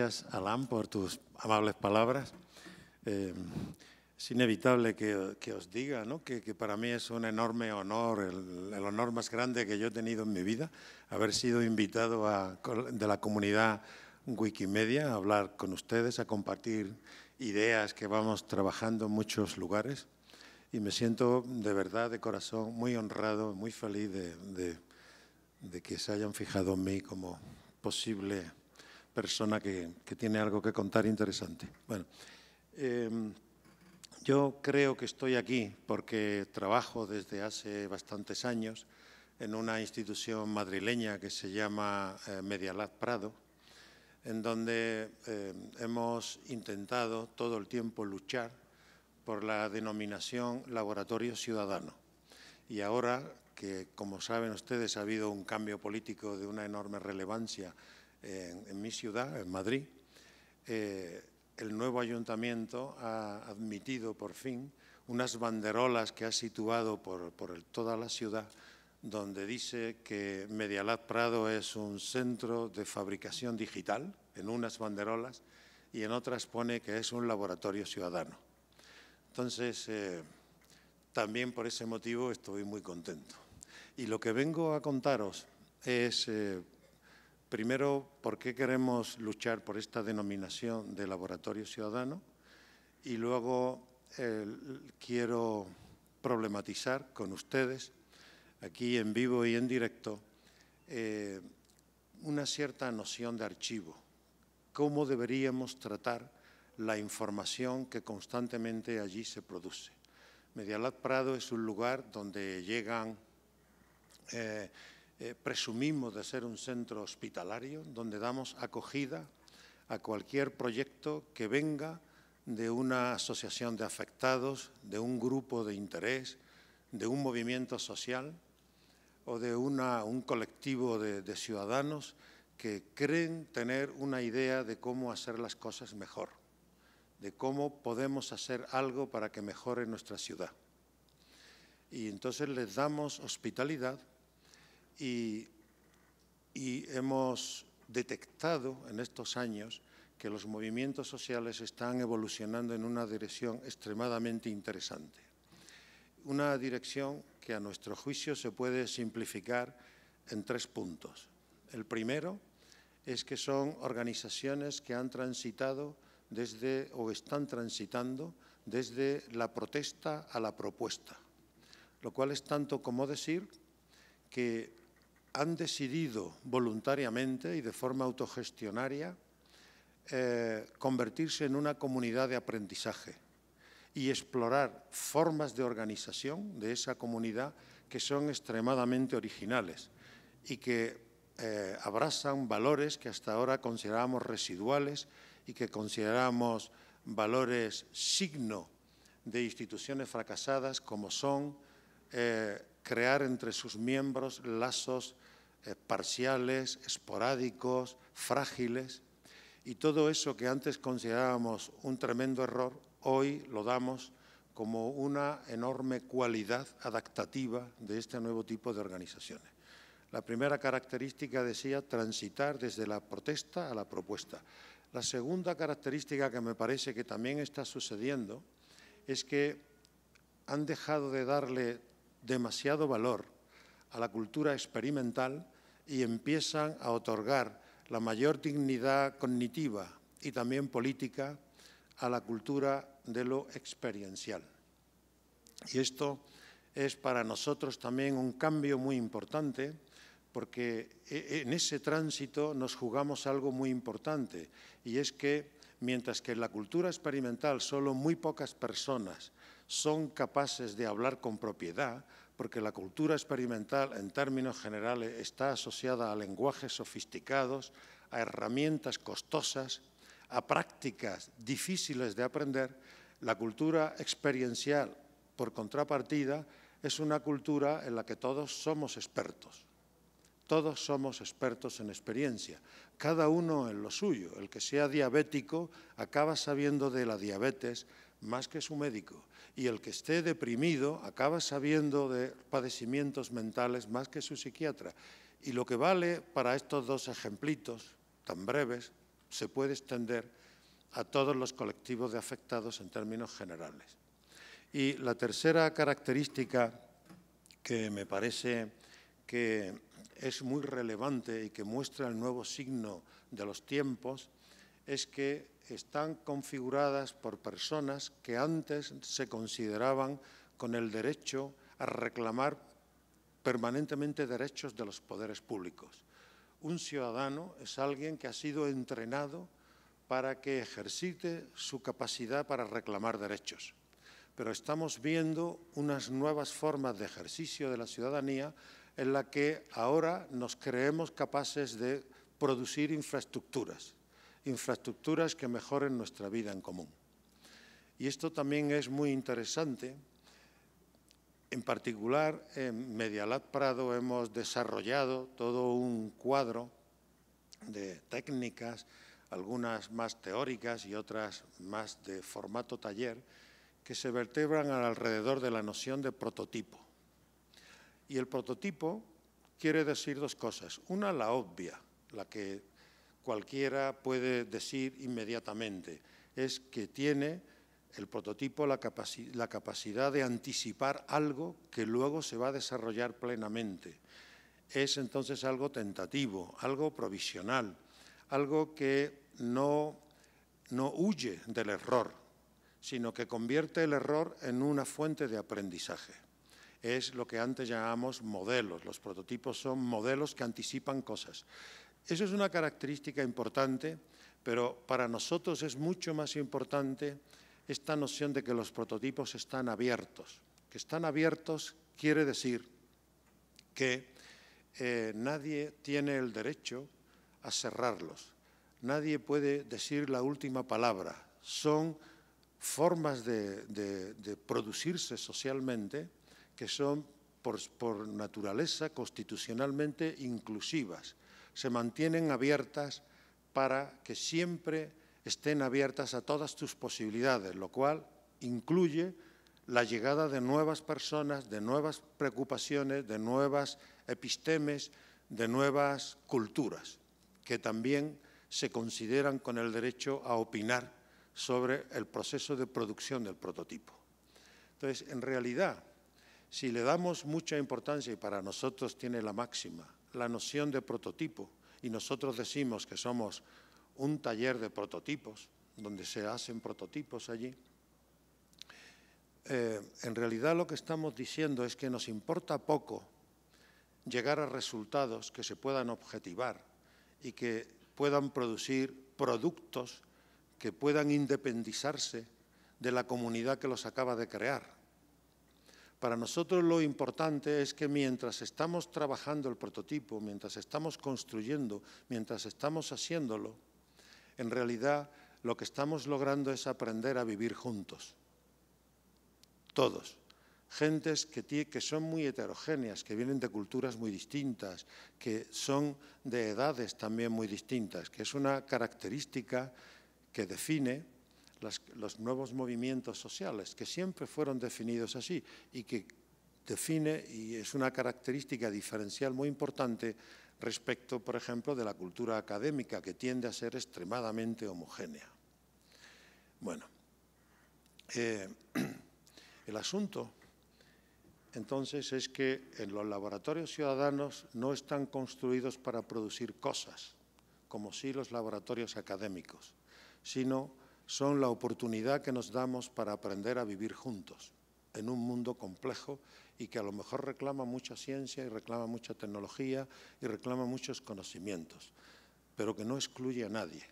gracias, Alan, por tus amables palabras. Eh, es inevitable que, os diga ¿no? que, para mí es un enorme honor, el, honor más grande que yo he tenido en mi vida, haber sido invitado a, de la comunidad Wikimedia a hablar con ustedes, a compartir ideas que vamos trabajando en muchos lugares. Y me siento de verdad, de corazón, muy honrado, muy feliz de, de, que se hayan fijado en mí como posible persona que, que tiene algo que contar interesante. Bueno, em, yo creo que estoy aquí porque trabajo desde hace bastantes años en una institución madrileña que se llama eh, Medialab Prado, en donde eh, hemos intentado todo el tiempo luchar por la denominación laboratorio ciudadano. Y ahora que, como saben ustedes, ha habido un cambio político de una enorme relevancia en, mi ciudad, en Madrid, eh, el nuevo ayuntamiento ha admitido por fin unas banderolas que ha situado por, toda la ciudad donde dice que Medialab Prado es un centro de fabricación digital, en unas banderolas, y en otras pone que es un laboratorio ciudadano. Entonces, eh, también por ese motivo estoy muy contento. Y lo que vengo a contaros es eh, Primero, ¿por qué queremos luchar por esta denominación de laboratorio ciudadano? Y luego quiero problematizar con ustedes, aquí en vivo y en directo, eh, una cierta noción de archivo. ¿Cómo deberíamos tratar la información que constantemente allí se produce? Medialab Prado es un lugar donde llegan eh, eh, presumimos de ser un centro hospitalario donde damos acogida a cualquier proyecto que venga de una asociación de afectados, de un grupo de interés, de un movimiento social o de un colectivo de, de ciudadanos que creen tener una idea de cómo hacer las cosas mejor, de cómo podemos hacer algo para que mejore nuestra ciudad. Y entonces les damos hospitalidad y, hemos detectado en estos años que los movimientos sociales están evolucionando en una dirección extremadamente interesante. Una dirección que a nuestro juicio se puede simplificar en tres puntos. El primero es que son organizaciones que han transitado desde o están transitando desde la protesta a la propuesta, lo cual es tanto como decir que han decidido voluntariamente y de forma autogestionaria eh, convertirse en una comunidad de aprendizaje y explorar formas de organización de esa comunidad que son extremadamente originales y que eh, abrazan valores que hasta ahora considerábamos residuales y que consideramos valores signo de instituciones fracasadas como son eh, crear entre sus miembros lazos eh, parciales, esporádicos, frágiles, y todo eso que antes considerábamos un tremendo error, hoy lo damos como una enorme cualidad adaptativa de este nuevo tipo de organizaciones. La primera característica decía transitar desde la protesta a la propuesta. La segunda característica que me parece que también está sucediendo es que han dejado de darle demasiado valor a la cultura experimental y empiezan a otorgar la mayor dignidad cognitiva y también política a la cultura de lo experiencial. Y esto es para nosotros también un cambio muy importante porque e, en ese tránsito nos jugamos algo muy importante y es que mientras que en la cultura experimental solo muy pocas personas son capaces de hablar con propiedad, porque la cultura experimental en términos generales está asociada a lenguajes sofisticados, a herramientas costosas, a prácticas difíciles de aprender, la cultura experiencial, por contrapartida, es una cultura en la que todos somos expertos. Todos somos expertos en experiencia, cada uno en lo suyo. El que sea diabético acaba sabiendo de la diabetes más que su médico y el que esté deprimido acaba sabiendo de padecimientos mentales más que su psiquiatra. Y lo que vale para estos dos ejemplitos tan breves se puede extender a todos los colectivos de afectados en términos generales. Y la tercera característica que me parece que es muy relevante y que muestra el nuevo signo de los tiempos es que están configuradas por personas que antes se consideraban con el derecho a reclamar permanentemente derechos de los poderes públicos. Un ciudadano es alguien que ha sido entrenado para que ejercite su capacidad para reclamar derechos. Pero estamos viendo unas nuevas formas de ejercicio de la ciudadanía en la que ahora nos creemos capaces de producir infraestructuras, infraestructuras que mejoren nuestra vida en común. Y esto también es muy interesante. En particular, en Medialab Prado hemos desarrollado todo un cuadro de técnicas, algunas más teóricas y otras más de formato taller, que se vertebran alrededor de la noción de prototipo. Y el prototipo quiere decir dos cosas. Una, la obvia, la que cualquiera puede decir inmediatamente, es que tiene el prototipo la, capacidad de anticipar algo que luego se va a desarrollar plenamente. Es entonces algo tentativo, algo provisional, algo que no, no huye del error, sino que convierte el error en una fuente de aprendizaje. Es lo que antes llamamos modelos. Los prototipos son modelos que anticipan cosas. Eso es una característica importante, pero para nosotros es mucho más importante esta noción de que los prototipos están abiertos. Que están abiertos quiere decir que eh, nadie tiene el derecho a cerrarlos. Nadie puede decir la última palabra. Son formas de, producirse socialmente que son por naturaleza constitucionalmente inclusivas se mantienen abiertas para que siempre estén abiertas a todas tus posibilidades, lo cual incluye la llegada de nuevas personas, de nuevas preocupaciones, de nuevas epistemes, de nuevas culturas, que también se consideran con el derecho a opinar sobre el proceso de producción del prototipo. Entonces, en realidad, si le damos mucha importancia, y para nosotros tiene la máxima, la noción de prototipo y nosotros decimos que somos un taller de prototipos, donde se hacen prototipos allí, eh, en realidad lo que estamos diciendo es que nos importa poco llegar a resultados que se puedan objetivar y que puedan producir productos que puedan independizarse de la comunidad que los acaba de crear. Para nosotros lo importante es que mientras estamos trabajando el prototipo, mientras estamos construyendo, mientras estamos haciéndolo, en realidad lo que estamos logrando es aprender a vivir juntos. Todos. Gentes que, que son muy heterogéneas, que vienen de culturas muy distintas, que son de edades también muy distintas, que es una característica que define los nuevos movimientos sociales, que siempre fueron definidos así y que define y es una característica diferencial muy importante respecto, por ejemplo, de la cultura académica, que tiende a ser extremadamente homogénea. Bueno, eh, el asunto entonces es que en los laboratorios ciudadanos no están construidos para producir cosas, como sí los laboratorios académicos, sino son la oportunidad que nos damos para aprender a vivir juntos en un mundo complejo y que a lo mejor reclama mucha ciencia y reclama mucha tecnología y reclama muchos conocimientos, pero que no excluye a nadie,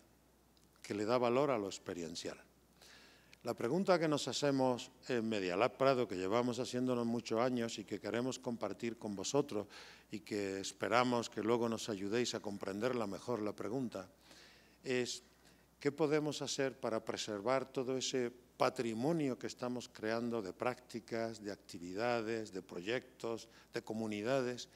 que le da valor a lo experiencial. La pregunta que nos hacemos en Medialab Prado, que llevamos haciéndonos muchos años y que queremos compartir con vosotros y que esperamos que luego nos ayudéis a comprenderla mejor la pregunta, es ¿Qué podemos hacer para preservar todo ese patrimonio que estamos creando de prácticas, de actividades, de proyectos, de comunidades,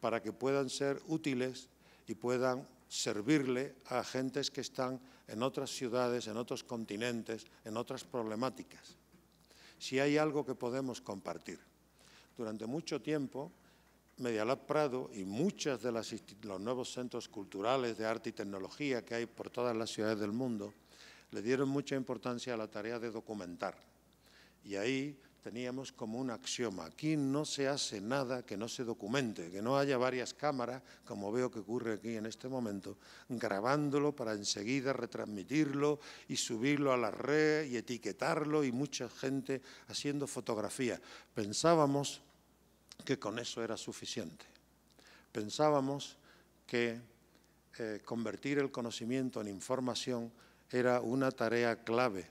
para que puedan ser útiles y puedan servirle a gentes que están en otras ciudades, en otros continentes, en otras problemáticas? Si hay algo que podemos compartir. Durante mucho tiempo Medialab Prado y muchos de los nuevos centros culturales de arte y tecnología que hay por todas las ciudades del mundo le dieron mucha importancia a la tarea de documentar. Y ahí teníamos como un axioma, aquí no se hace nada que no se documente, que no haya varias cámaras, como veo que ocurre aquí en este momento, grabándolo para enseguida retransmitirlo y subirlo a la red y etiquetarlo y mucha gente haciendo fotografía. Pensábamos que con eso era suficiente. Pensábamos que eh, convertir el conocimiento en información era una tarea clave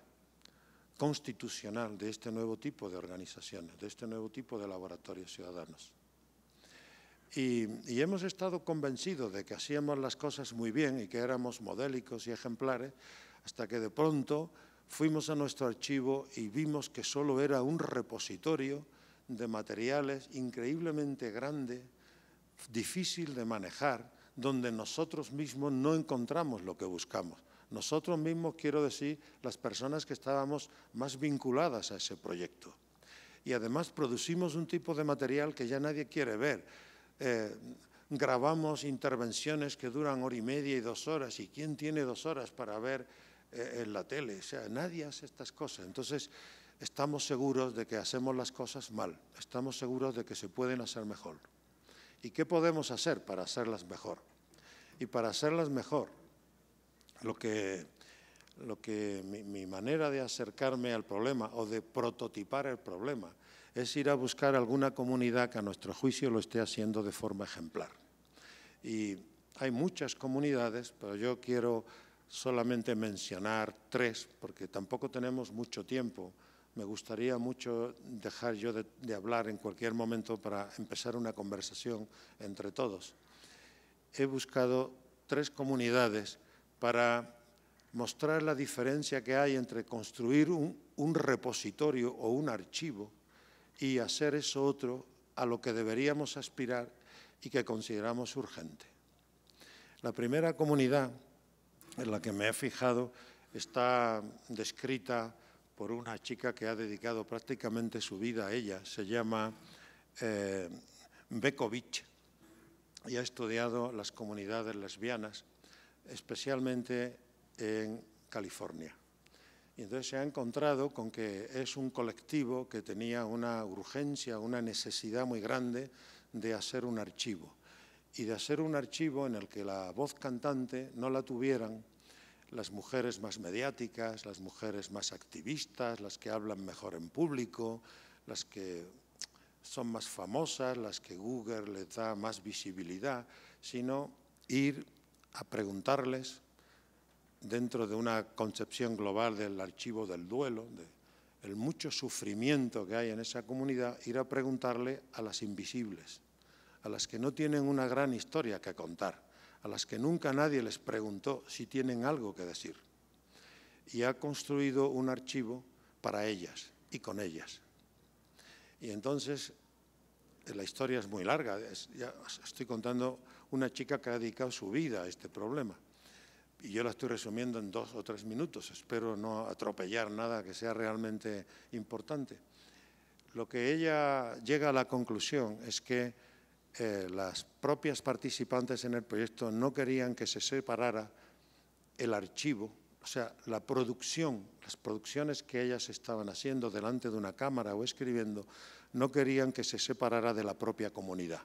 constitucional de este nuevo tipo de organizaciones, de este nuevo tipo de laboratorios ciudadanos. Y, y, hemos estado convencidos de que hacíamos las cosas muy bien y que éramos modélicos y ejemplares, hasta que de pronto fuimos a nuestro archivo y vimos que solo era un repositorio de materiales increíblemente grande, difícil de manejar, donde nosotros mismos no encontramos lo que buscamos. Nosotros mismos, quiero decir, las personas que estábamos más vinculadas a ese proyecto. Y además producimos un tipo de material que ya nadie quiere ver. Eh, grabamos intervenciones que duran hora y media y dos horas. ¿Y quién tiene dos horas para ver eh, en la tele? O sea, nadie hace estas cosas. Entonces, estamos seguros de que hacemos las cosas mal. Estamos seguros de que se pueden hacer mejor. ¿Y qué podemos hacer para hacerlas mejor? Y para hacerlas mejor, lo que, lo que mi, manera de acercarme al problema o de prototipar el problema es ir a buscar alguna comunidad que a nuestro juicio lo esté haciendo de forma ejemplar. Y hay muchas comunidades, pero yo quiero solamente mencionar tres, porque tampoco tenemos mucho tiempo. Me gustaría mucho dejar yo de, hablar en cualquier momento para empezar una conversación entre todos. He buscado tres comunidades para mostrar la diferencia que hay entre construir un, repositorio o un archivo y hacer eso otro a lo que deberíamos aspirar y que consideramos urgente. La primera comunidad en la que me he fijado está descrita por una chica que ha dedicado prácticamente su vida a ella, se llama eh, Bekovic y ha estudiado las comunidades lesbianas especialmente en California. Y entonces se ha encontrado con que es un colectivo que tenía una urgencia, una necesidad muy grande de hacer un archivo. Y de hacer un archivo en el que la voz cantante no la tuvieran las mujeres más mediáticas, las mujeres más activistas, las que hablan mejor en público, las que son más famosas, las que Google les da más visibilidad, sino ir a preguntarles, dentro de una concepción global del archivo del duelo, de el mucho sufrimiento que hay en esa comunidad, ir a preguntarle a las invisibles, a las que no tienen una gran historia que contar, a las que nunca nadie les preguntó si tienen algo que decir. Y ha construido un archivo para ellas y con ellas. Y entonces, la historia es muy larga, estoy contando una chica que ha dedicado su vida a este problema. Y yo la estoy resumiendo en dos o tres minutos. Espero no atropellar nada que sea realmente importante. Lo que ella llega a la conclusión es que eh, las propias participantes en el proyecto no querían que se separara el archivo, o sea, la producción, las producciones que ellas estaban haciendo delante de una cámara o escribiendo, no querían que se separara de la propia comunidad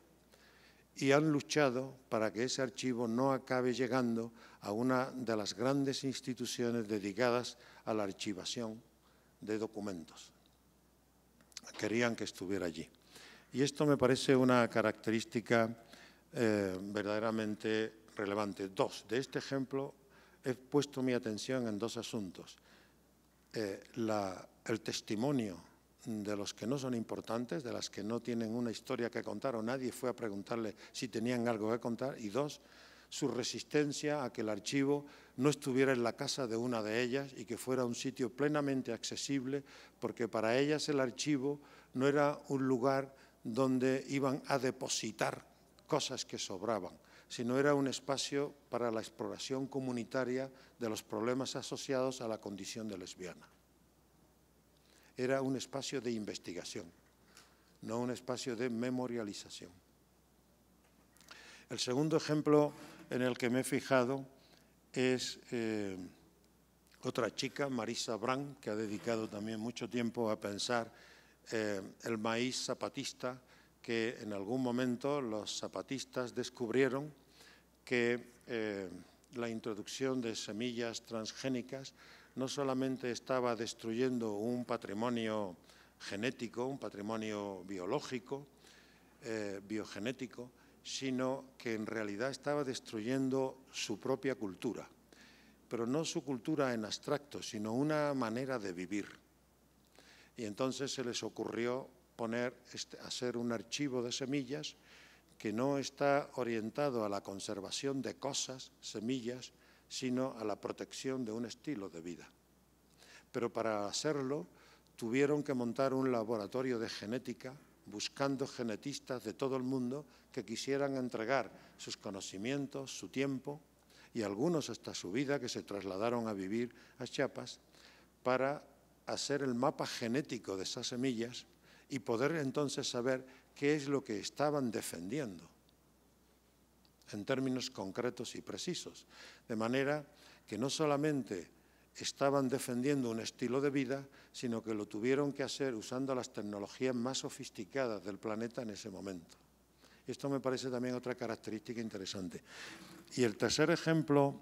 y han luchado para que ese archivo no acabe llegando a una de las grandes instituciones dedicadas a la archivación de documentos. Querían que estuviera allí. Y esto me parece una característica eh, verdaderamente relevante. Dos, de este ejemplo he puesto mi atención en dos asuntos. Eh, el testimonio de los que no son importantes, de las que no tienen una historia que contar o nadie fue a preguntarle si tenían algo que contar, y dos, su resistencia a que el archivo no estuviera en la casa de una de ellas y que fuera un sitio plenamente accesible, porque para ellas el archivo no era un lugar donde iban a depositar cosas que sobraban, sino era un espacio para la exploración comunitaria de los problemas asociados a la condición de lesbiana era un espacio de investigación, no un espacio de memorialización. El segundo ejemplo en el que me he fijado es eh, otra chica, Marisa Brand, que ha dedicado también mucho tiempo a pensar eh, el maíz zapatista, que en algún momento los zapatistas descubrieron que eh, la introducción de semillas transgénicas no solamente estaba destruyendo un patrimonio genético, un patrimonio biológico, eh, biogenético, sino que en realidad estaba destruyendo su propia cultura, pero no su cultura en abstracto, sino una manera de vivir. Y entonces se les ocurrió poner, este, hacer un archivo de semillas que no está orientado a la conservación de cosas, semillas, sino a la protección de un estilo de vida. Pero para hacerlo tuvieron que montar un laboratorio de genética buscando genetistas de todo el mundo que quisieran entregar sus conocimientos, su tiempo y algunos hasta su vida que se trasladaron a vivir a Chiapas para hacer el mapa genético de esas semillas y poder entonces saber qué es lo que estaban defendiendo en términos concretos y precisos. De manera que no solamente estaban defendiendo un estilo de vida, sino que lo tuvieron que hacer usando las tecnologías más sofisticadas del planeta en ese momento. Esto me parece también otra característica interesante. Y el tercer ejemplo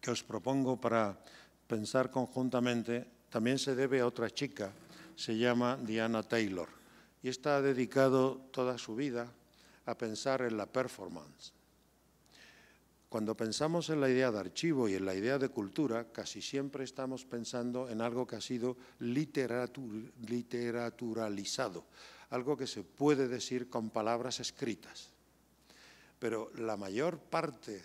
que os propongo para pensar conjuntamente también se debe a otra chica, se llama Diana Taylor, y está dedicado toda su vida a pensar en la performance. Cuando pensamos en la idea de archivo y en la idea de cultura, casi siempre estamos pensando en algo que ha sido literaturalizado, algo que se puede decir con palabras escritas. Pero la mayor parte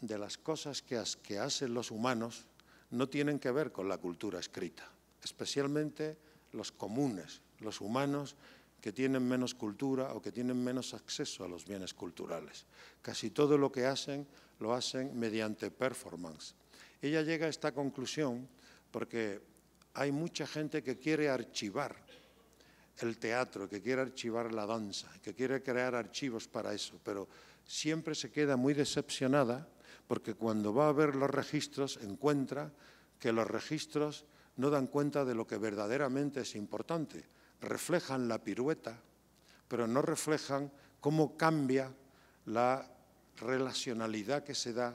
de las cosas que hacen los humanos no tienen que ver con la cultura escrita, especialmente los comunes, los humanos que tienen menos cultura o que tienen menos acceso a los bienes culturales. Casi todo lo que hacen lo hacen mediante performance. Ella llega a esta conclusión porque hay mucha gente que quiere archivar el teatro, que quiere archivar la danza, que quiere crear archivos para eso, pero siempre se queda muy decepcionada porque cuando va a ver los registros encuentra que los registros no dan cuenta de lo que verdaderamente es importante. Reflejan la pirueta, pero no reflejan cómo cambia la relacionalidad que se da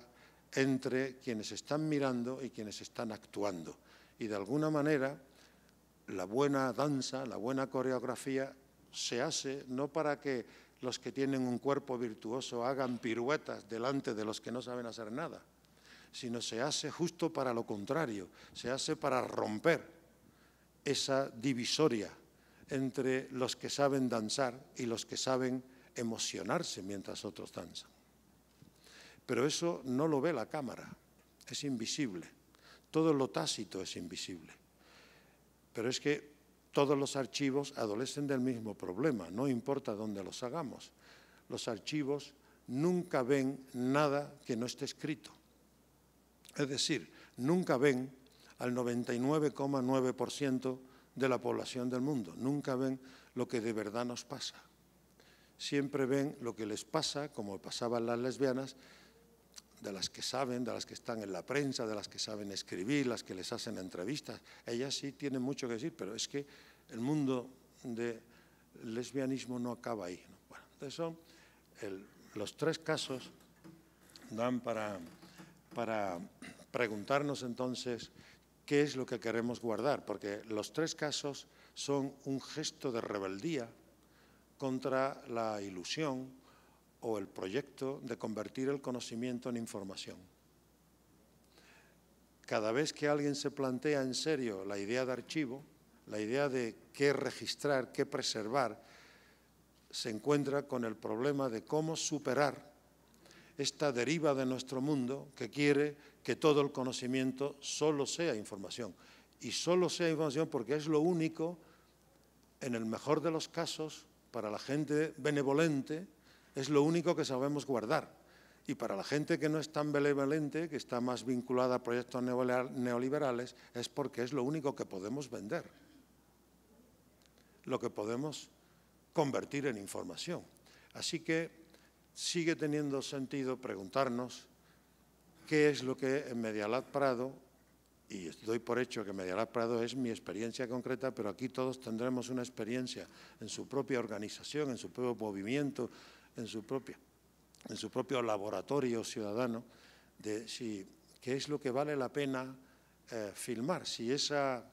entre quienes están mirando y quienes están actuando. Y de alguna manera, la buena danza, la buena coreografía se hace no para que los que tienen un cuerpo virtuoso hagan piruetas delante de los que no saben hacer nada, sino se hace justo para lo contrario, se hace para romper esa divisoria entre los que saben danzar y los que saben emocionarse mientras otros danzan. Pero eso no lo ve la cámara, es invisible. Todo lo tácito es invisible. Pero es que todos los archivos adolecen del mismo problema, no importa dónde los hagamos. Los archivos nunca ven nada que no esté escrito. Es decir, nunca ven al 99,9% de la población del mundo, nunca ven lo que de verdad nos pasa. Siempre ven lo que les pasa, como pasaban las lesbianas, de las que saben, de las que están en la prensa, de las que saben escribir, las que les hacen entrevistas. Ellas sí tienen mucho que decir, pero es que el mundo del lesbianismo no acaba ahí. Bueno, entonces los tres casos dan para preguntarnos entonces qué es lo que queremos guardar, porque los tres casos son un gesto de rebeldía contra la ilusión, o el proyecto de convertir el conocimiento en información. Cada vez que alguien se plantea en serio la idea de archivo, la idea de qué registrar, qué preservar, se encuentra con el problema de cómo superar esta deriva de nuestro mundo que quiere que todo el conocimiento solo sea información. Y solo sea información porque es lo único, en el mejor de los casos, para la gente benevolente, es lo único que sabemos guardar. Y para la gente que no es tan benevolente, que está más vinculada a proyectos neoliberales, es porque es lo único que podemos vender, lo que podemos convertir en información. Así que sigue teniendo sentido preguntarnos qué es lo que en Medialab Prado, y doy por hecho que Medialab Prado es mi experiencia concreta, pero aquí todos tendremos una experiencia en su propia organización, en su propio movimiento, en su, propia, en su propio laboratorio ciudadano, de si, qué es lo que vale la pena eh, filmar, si esa,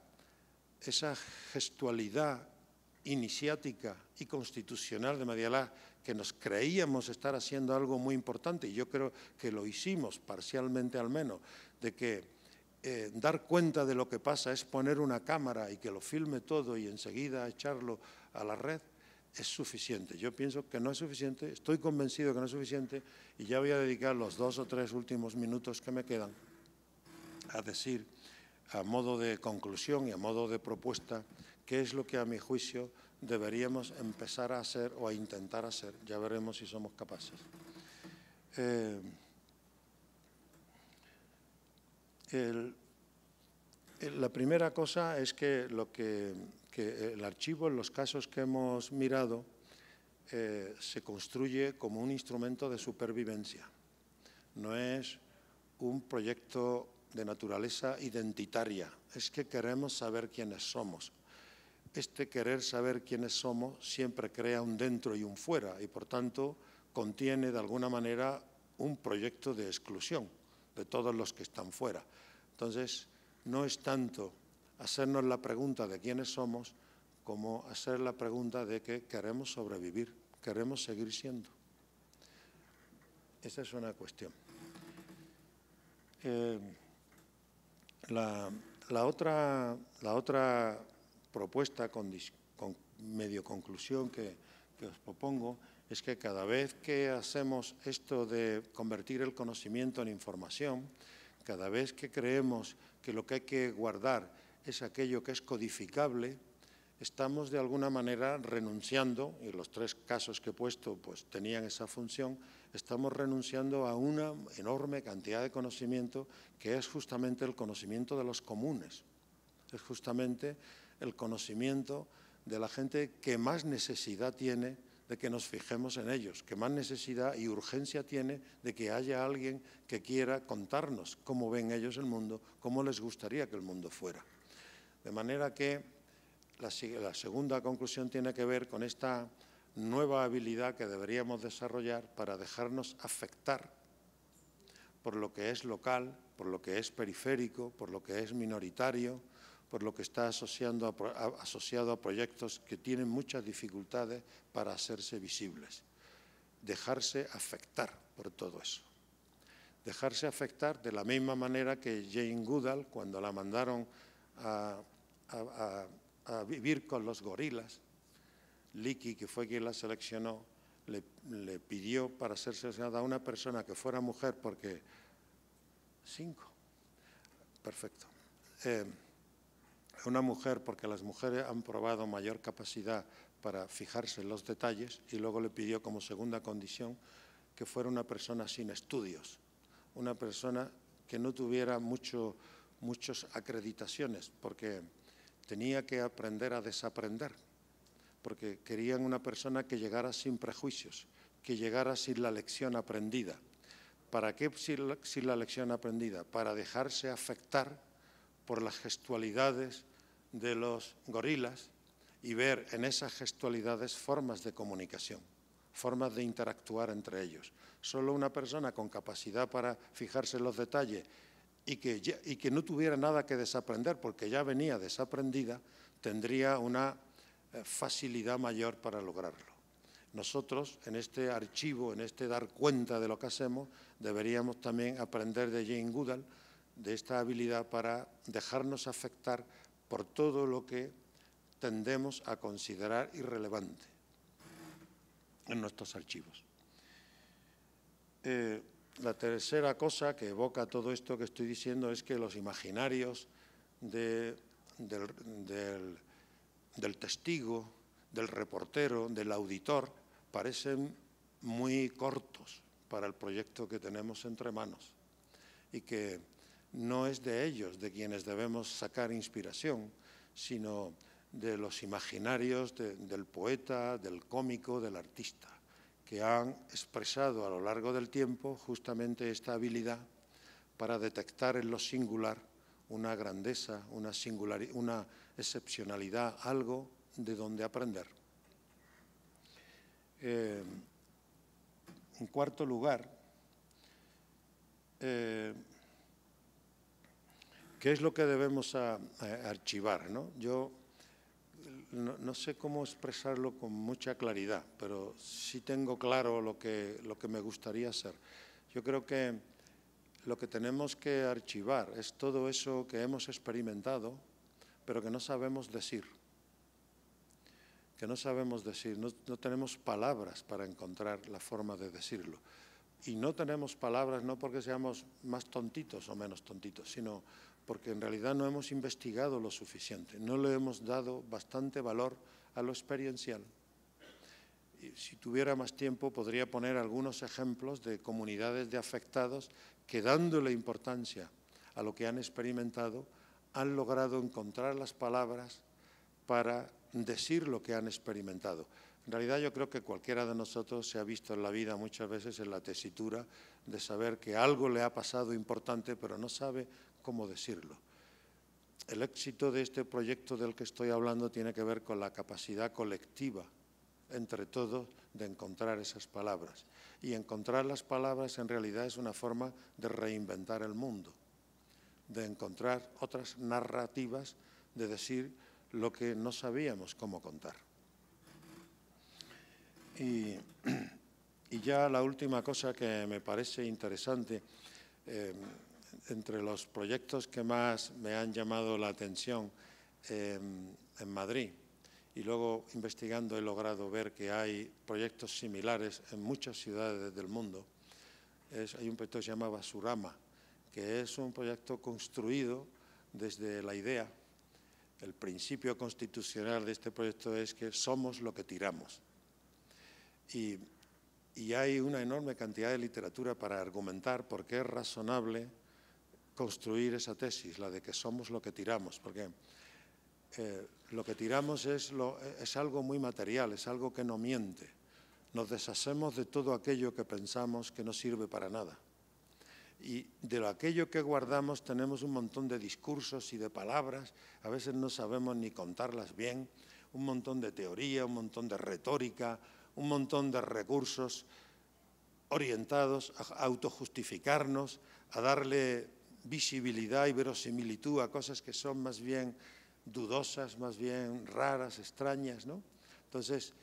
esa gestualidad iniciática y constitucional de Medialab que nos creíamos estar haciendo algo muy importante, y yo creo que lo hicimos parcialmente al menos, de que eh, dar cuenta de lo que pasa es poner una cámara y que lo filme todo y enseguida echarlo a la red, es suficiente. Yo pienso que no es suficiente, estoy convencido que no es suficiente y ya voy a dedicar los dos o tres últimos minutos que me quedan a decir, a modo de conclusión y a modo de propuesta, qué es lo que a mi juicio deberíamos empezar a hacer o a intentar hacer. Ya veremos si somos capaces. Eh, la primera cosa es que, lo que, el archivo, en los casos que hemos mirado, eh, se construye como un instrumento de supervivencia. No es un proyecto de naturaleza identitaria, es que queremos saber quiénes somos este querer saber quiénes somos siempre crea un dentro y un fuera y por tanto contiene de alguna manera un proyecto de exclusión de todos los que están fuera. Entonces, no es tanto hacernos la pregunta de quiénes somos como hacer la pregunta de que queremos sobrevivir, queremos seguir siendo. Esa es una cuestión. Eh, la, otra, la otra propuesta con, medio conclusión que, os propongo es que cada vez que hacemos esto de convertir el conocimiento en información, cada vez que creemos que lo que hay que guardar es aquello que es codificable, estamos de alguna manera renunciando, y los tres casos que he puesto pues tenían esa función, estamos renunciando a una enorme cantidad de conocimiento que es justamente el conocimiento de los comunes, es justamente el conocimiento de la gente que más necesidad tiene de que nos fijemos en ellos, que más necesidad y urgencia tiene de que haya alguien que quiera contarnos cómo ven ellos el mundo, cómo les gustaría que el mundo fuera. De manera que la, segunda conclusión tiene que ver con esta nueva habilidad que deberíamos desarrollar para dejarnos afectar por lo que es local, por lo que es periférico, por lo que es minoritario, por lo que está asociando asociado a proyectos que tienen muchas dificultades para hacerse visibles. Dejarse afectar por todo eso. Dejarse afectar de la misma manera que Jane Goodall, cuando la mandaron a, vivir con los gorilas, Licky, que fue quien la seleccionó, le, pidió para ser seleccionada a una persona que fuera mujer porque... Cinco. Perfecto. Eh, una mujer porque las mujeres han probado mayor capacidad para fijarse en los detalles y luego le pidió como segunda condición que fuera una persona sin estudios, una persona que no tuviera mucho, muchas acreditaciones porque tenía que aprender a desaprender, porque querían una persona que llegara sin prejuicios, que llegara sin la lección aprendida. ¿Para qué sin la lección aprendida? Para dejarse afectar por las gestualidades de los gorilas y ver en esas gestualidades formas de comunicación, formas de interactuar entre ellos. Solo una persona con capacidad para fijarse en los detalles y que, y que no tuviera nada que desaprender porque ya venía desaprendida, tendría una eh, facilidad mayor para lograrlo. Nosotros, en este archivo, en este dar cuenta de lo que hacemos, deberíamos también aprender de Jane Goodall, de esta habilidad para dejarnos afectar por todo lo que tendemos a considerar irrelevante en nuestros archivos. Eh, la tercera cosa que evoca todo esto que estoy diciendo es que los imaginarios del, del testigo, del reportero, del auditor, parecen muy cortos para el proyecto que tenemos entre manos y que no es de ellos de quienes debemos sacar inspiración, sino de los imaginarios del poeta, del cómico, del artista, que han expresado a lo largo del tiempo justamente esta habilidad para detectar en lo singular una grandeza, una, una excepcionalidad, algo de donde aprender. Eh, en cuarto lugar, eh, ¿qué es lo que debemos archivar? ¿no? Yo no, sé cómo expresarlo con mucha claridad, pero sí tengo claro lo que, lo que me gustaría hacer. Yo creo que lo que tenemos que archivar es todo eso que hemos experimentado, pero que no sabemos decir. Que no sabemos decir, no, no tenemos palabras para encontrar la forma de decirlo. Y no tenemos palabras no porque seamos más tontitos o menos tontitos, sino porque en realidad no hemos investigado lo suficiente, no le hemos dado bastante valor a lo experiencial. Y si tuviera más tiempo podría poner algunos ejemplos de comunidades de afectados que dándole importancia a lo que han experimentado han logrado encontrar las palabras para decir lo que han experimentado. En realidad yo creo que cualquiera de nosotros se ha visto en la vida muchas veces en la tesitura de saber que algo le ha pasado importante pero no sabe cómo decirlo. El éxito de este proyecto del que estoy hablando tiene que ver con la capacidad colectiva entre todos de encontrar esas palabras. Y encontrar las palabras en realidad es una forma de reinventar el mundo, de encontrar otras narrativas, de decir lo que no sabíamos cómo contar. Y, ya la última cosa que me parece interesante, eh, entre los proyectos que más me han llamado la atención em, en Madrid y luego investigando he logrado ver que hay proyectos similares en muchas ciudades del mundo. hay un proyecto que se llama Basurama, que es un proyecto construido desde la idea. El principio constitucional de este proyecto es que somos lo que tiramos. Y, y hay una enorme cantidad de literatura para argumentar por qué es razonable construir esa tesis, la de que somos lo que tiramos, porque eh, lo que tiramos es, es algo muy material, es algo que no miente. Nos deshacemos de todo aquello que pensamos que no sirve para nada. Y de lo aquello que guardamos tenemos un montón de discursos y de palabras, a veces no sabemos ni contarlas bien, un montón de teoría, un montón de retórica, un montón de recursos orientados a autojustificarnos, a darle visibilidad y verosimilitud a cosas que son más bien dudosas, más bien raras, extrañas, ¿no? Entonces,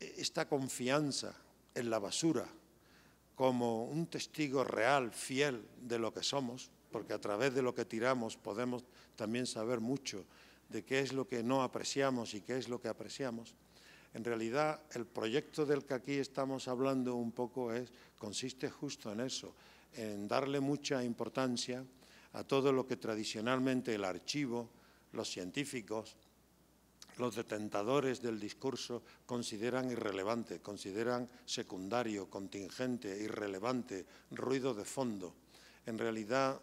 e, esta confianza en la basura como un testigo real, fiel de lo que somos, porque a través de lo que tiramos podemos también saber mucho de qué es lo que no apreciamos y qué es lo que apreciamos. En realidad, el proyecto del que aquí estamos hablando un poco es, consiste justo en eso, en darle mucha importancia a todo lo que tradicionalmente el archivo, los científicos, los detentadores del discurso consideran irrelevante, consideran secundario, contingente, irrelevante, ruido de fondo. En realidad,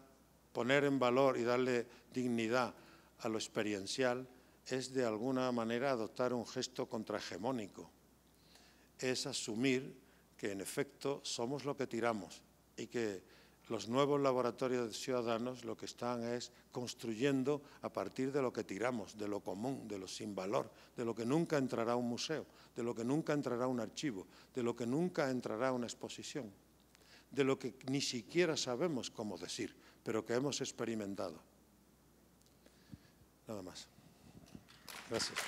poner en valor y darle dignidad a lo experiencial es de alguna manera adoptar un gesto contrahegemónico. Es asumir que en efecto somos lo que tiramos, y que los nuevos laboratorios de ciudadanos lo que están es construyendo a partir de lo que tiramos, de lo común, de lo sin valor, de lo que nunca entrará un museo, de lo que nunca entrará un archivo, de lo que nunca entrará una exposición, de lo que ni siquiera sabemos cómo decir, pero que hemos experimentado. Nada más. Gracias.